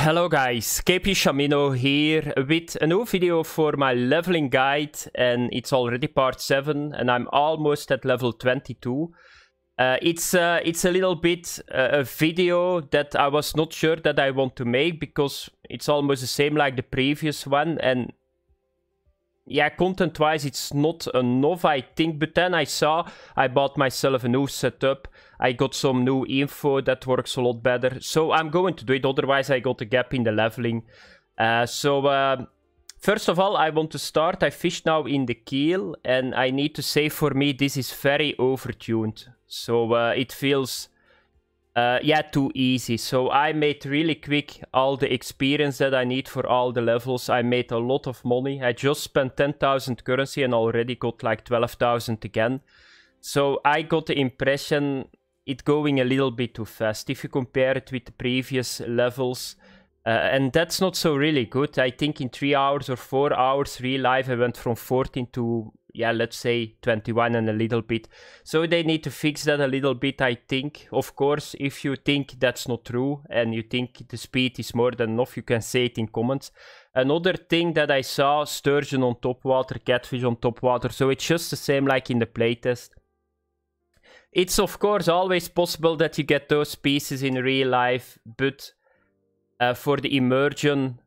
Hello guys, KP Shamino here with a new video for my leveling guide and it's already part 7 and I'm almost at level 22. Uh, it's uh, it's a little bit uh, a video that I was not sure that I want to make because it's almost the same like the previous one and yeah, content-wise, it's not enough, I think. But then I saw, I bought myself a new setup. I got some new info that works a lot better. So I'm going to do it. Otherwise, I got a gap in the leveling. Uh, so uh, first of all, I want to start. I fish now in the Kiel, and I need to say for me, this is very overtuned. So uh, it feels uh, yeah, too easy. So I made really quick all the experience that I need for all the levels. I made a lot of money. I just spent 10,000 currency and already got like 12,000 again. So I got the impression it going a little bit too fast if you compare it with the previous levels. Uh, and that's not so really good. I think in three hours or four hours real life, I went from 14 to yeah, let's say 21 and a little bit. So they need to fix that a little bit, I think. Of course, if you think that's not true and you think the speed is more than enough, you can say it in comments. Another thing that I saw, sturgeon on top water, catfish on top water. So it's just the same like in the playtest. It's of course always possible that you get those pieces in real life, but uh, for the immersion,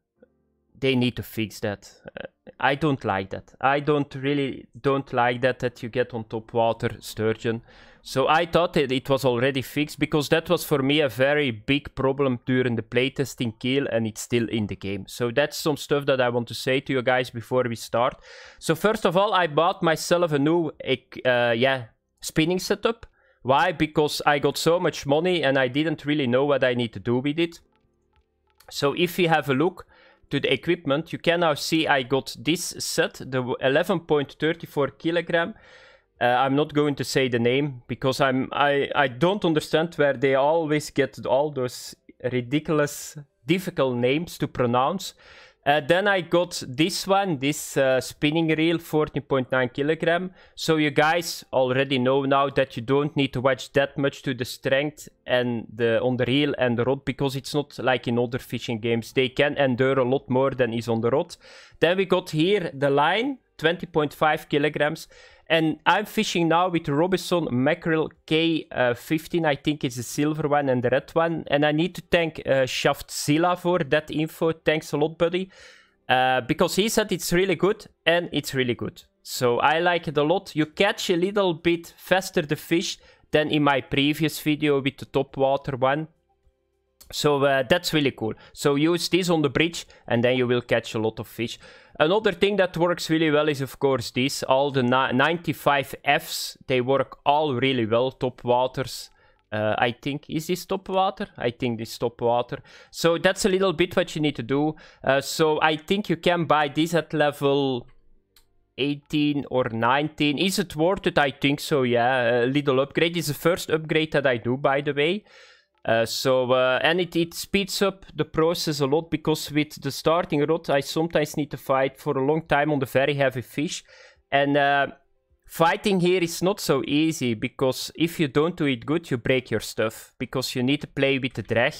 they need to fix that. Uh, I don't like that. I don't really don't like that that you get on top water sturgeon. So I thought that it was already fixed because that was for me a very big problem during the playtesting kill and it's still in the game. So that's some stuff that I want to say to you guys before we start. So first of all, I bought myself a new uh, yeah spinning setup. Why? Because I got so much money and I didn't really know what I need to do with it. So if you have a look, to the equipment, you can now see I got this set, the 11.34 kilogram. Uh, I'm not going to say the name because I'm I I don't understand where they always get all those ridiculous difficult names to pronounce. Uh, then I got this one, this uh, spinning reel, 14.9 kilogram. So you guys already know now that you don't need to watch that much to the strength and the on the reel and the rod because it's not like in other fishing games. They can endure a lot more than is on the rod. Then we got here the line, 20.5 kilograms. And I'm fishing now with Robinson Mackerel K15. Uh, I think it's the silver one and the red one. And I need to thank uh, Shaftzilla for that info. Thanks a lot, buddy. Uh, because he said it's really good and it's really good. So I like it a lot. You catch a little bit faster the fish than in my previous video with the top water one. So uh, that's really cool. So use this on the bridge and then you will catch a lot of fish. Another thing that works really well is of course this. All the 95 Fs, they work all really well. Top waters. Uh, I think, is this top water? I think this top water. So that's a little bit what you need to do. Uh, so I think you can buy this at level 18 or 19. Is it worth it? I think so, yeah. A little upgrade. Is the first upgrade that I do, by the way. Uh, so uh, and it, it speeds up the process a lot because with the starting rod I sometimes need to fight for a long time on the very heavy fish. And uh, fighting here is not so easy because if you don't do it good you break your stuff because you need to play with the drag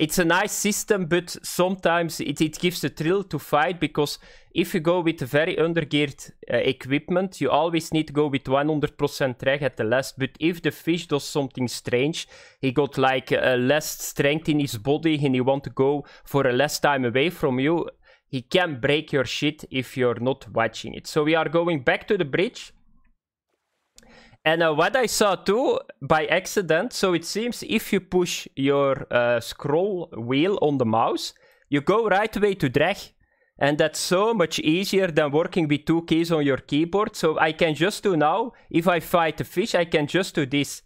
it's a nice system, but sometimes it, it gives a thrill to fight because if you go with very undergeared uh, equipment, you always need to go with 100% drag at the last. But if the fish does something strange, he got like uh, less strength in his body and he want to go for a less time away from you, he can break your shit if you're not watching it. So we are going back to the bridge. And uh, what I saw too by accident, so it seems if you push your uh, scroll wheel on the mouse, you go right away to drag. And that's so much easier than working with two keys on your keyboard. So I can just do now, if I fight a fish, I can just do this.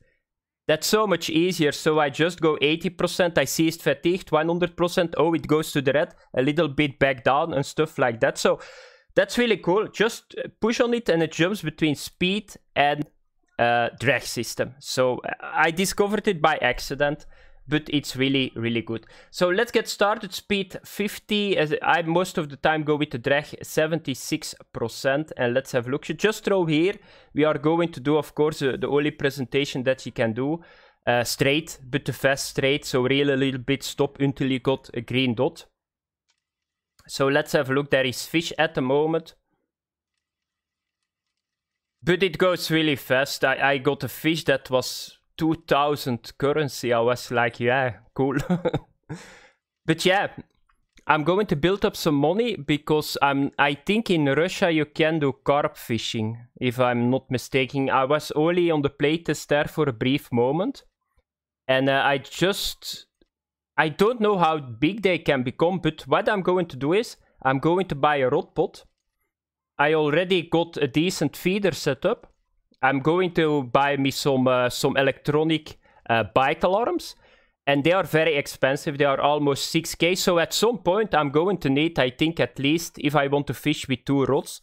That's so much easier. So I just go 80%, I see it's fatigued, 100%, oh, it goes to the red, a little bit back down and stuff like that. So that's really cool. Just push on it and it jumps between speed and uh, drag system. So uh, I discovered it by accident, but it's really, really good. So let's get started. Speed 50, as I most of the time go with the drag 76%. And let's have a look. You just throw here. We are going to do, of course, uh, the only presentation that you can do. uh, straight, but the fast straight, so really a little bit stop until you got a green dot. So let's have a look. There is fish at the moment. But it goes really fast. I, I got a fish that was 2000 currency. I was like, yeah, cool. but yeah, I'm going to build up some money because I'm. I think in Russia you can do carp fishing, if I'm not mistaken. I was only on the playtest there for a brief moment. And uh, I just I don't know how big they can become, but what I'm going to do is I'm going to buy a rod pot. I already got a decent feeder set up. I'm going to buy me some uh, some electronic uh, bite alarms, and they are very expensive. They are almost 6k. So at some point, I'm going to need, I think, at least if I want to fish with two rods,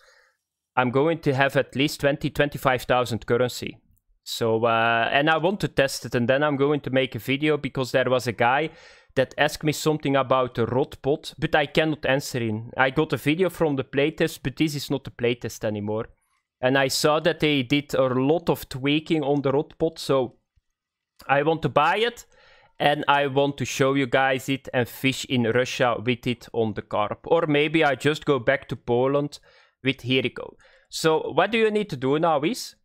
I'm going to have at least 20, 25,000 currency. So uh, and I want to test it, and then I'm going to make a video because there was a guy that asked me something about the rod pot, but I cannot answer in. I got a video from the playtest, but this is not the playtest anymore. And I saw that they did a lot of tweaking on the rod pot, so I want to buy it and I want to show you guys it and fish in Russia with it on the carp. Or maybe I just go back to Poland with here go. So what do you need to do now is,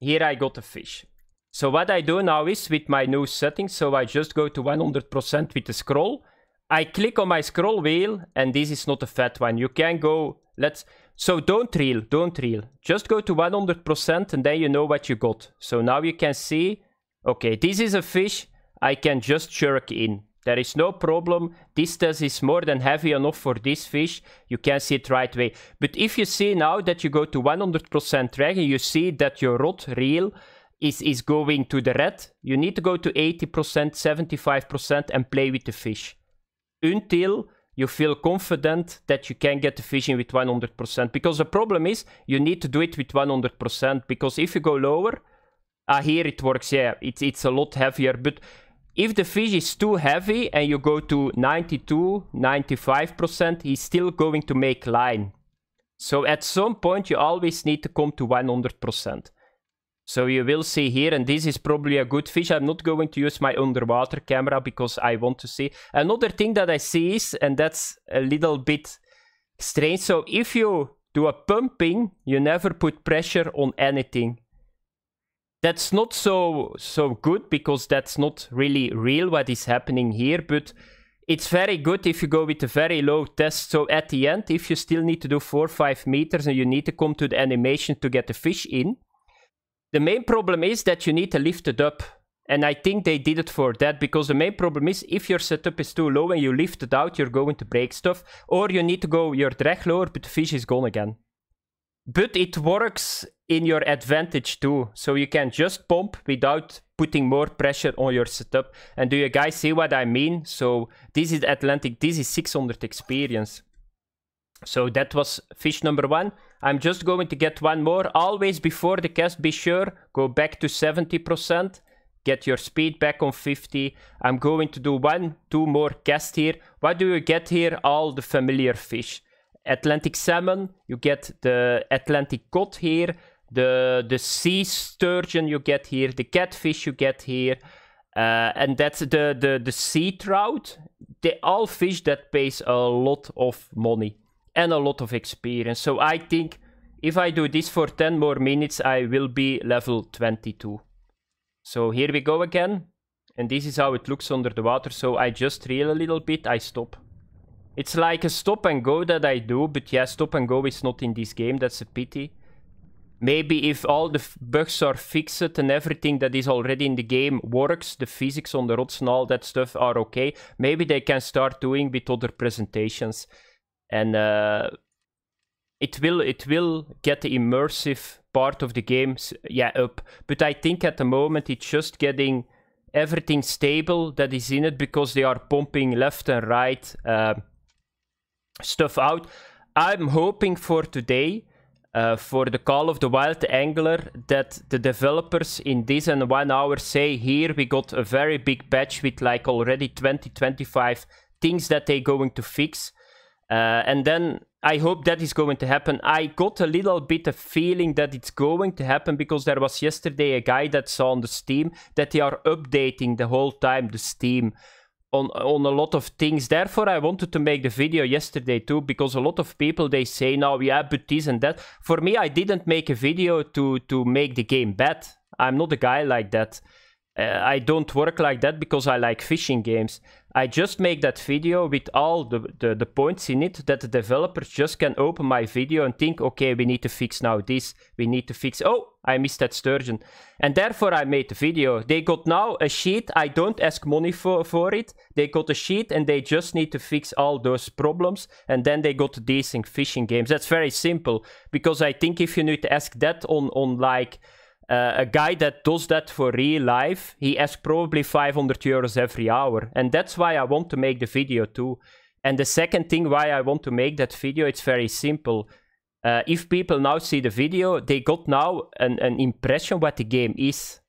here I got a fish. So what I do now is with my new settings, so I just go to 100% with the scroll. I click on my scroll wheel and this is not a fat one. You can go, let's, so don't reel, don't reel. Just go to 100% and then you know what you got. So now you can see, okay, this is a fish. I can just jerk in. There is no problem. This test is more than heavy enough for this fish. You can see it right away. But if you see now that you go to 100% drag and you see that your rod reel is, is going to the red, you need to go to 80%, 75% and play with the fish. Until you feel confident that you can get the fishing with 100%. Because the problem is, you need to do it with 100%. Because if you go lower, ah, here it works, yeah, it's, it's a lot heavier. But if the fish is too heavy and you go to 92, 95%, he's still going to make line. So at some point, you always need to come to 100%. So you will see here, and this is probably a good fish. I'm not going to use my underwater camera because I want to see. Another thing that I see is, and that's a little bit strange. So if you do a pumping, you never put pressure on anything. That's not so so good because that's not really real what is happening here, but it's very good if you go with a very low test. So at the end, if you still need to do 4 or 5 meters and you need to come to the animation to get the fish in, the main problem is that you need to lift it up. And I think they did it for that because the main problem is if your setup is too low and you lift it out, you're going to break stuff. Or you need to go your drag lower, but the fish is gone again. But it works in your advantage too. So you can just pump without putting more pressure on your setup. And do you guys see what I mean? So this is Atlantic, this is 600 experience. So that was fish number one. I'm just going to get one more. Always before the cast, be sure, go back to 70%. Get your speed back on 50. I'm going to do one, two more cast here. What do you get here? All the familiar fish. Atlantic salmon, you get the Atlantic cod here. The, the sea sturgeon you get here. The catfish you get here. Uh, and that's the, the, the sea trout. They all fish that pays a lot of money and a lot of experience. So I think if I do this for 10 more minutes, I will be level 22. So here we go again. And this is how it looks under the water. So I just reel a little bit, I stop. It's like a stop and go that I do, but yeah, stop and go is not in this game, that's a pity. Maybe if all the bugs are fixed and everything that is already in the game works, the physics on the rods and all that stuff are okay, maybe they can start doing with other presentations. And uh, it will it will get the immersive part of the game yeah up. But i think at the moment it's just getting everything stable that is in it because they are pumping left and right uh, stuff out. I'm hoping for today uh, for the Call of the Wild Angler that the developers in this and one hour say here we got a very big patch with like already 20 25 things that they're going to fix. Uh, and then I hope that is going to happen. I got a little bit of feeling that it's going to happen because there was yesterday a guy that saw on the Steam that they are updating the whole time the Steam on on a lot of things. Therefore, I wanted to make the video yesterday too because a lot of people they say now, yeah, but this and that. For me, I didn't make a video to to make the game bad. I'm not a guy like that. Uh, I don't work like that because I like fishing games. I just make that video with all the, the, the, points in it that the developers just can open my video and think, okay, we need to fix now this, we need to fix, oh, I missed that sturgeon. And therefore I made the video. They got now a sheet, I don't ask money for, for it. They got a sheet and they just need to fix all those problems and then they got decent fishing games. That's very simple because I think if you need to ask that on, on like, uh, a guy that does that for real life, he asks probably 500 euros every hour. And that's why I want to make the video too. And the second thing why I want to make that video, it's very simple. Uh, if people now see the video, they got now an, an impression what the game is.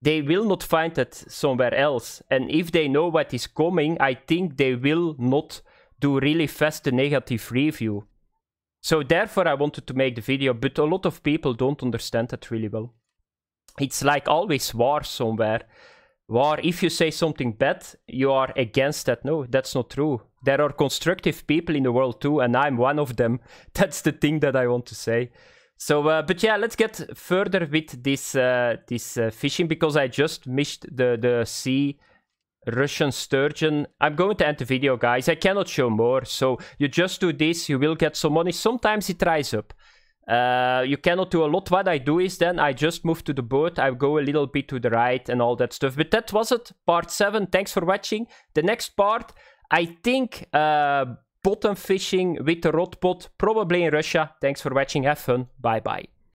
They will not find it somewhere else. And if they know what is coming, I think they will not do really fast a negative review. So therefore I wanted to make the video, but a lot of people don't understand that really well. It's like always war somewhere. War, if you say something bad, you are against that. No, that's not true. There are constructive people in the world too, and I'm one of them. That's the thing that I want to say. So, uh, but yeah, let's get further with this uh, this uh, fishing because I just missed the the sea Russian sturgeon. I'm going to end the video, guys. I cannot show more. So you just do this, you will get some money. Sometimes it dries up. Uh, you cannot do a lot. What I do is then I just move to the boat. I go a little bit to the right and all that stuff. But that was it. Part 7. Thanks for watching. The next part, I think uh, bottom fishing with the rod pot. Probably in Russia. Thanks for watching. Have fun. Bye-bye.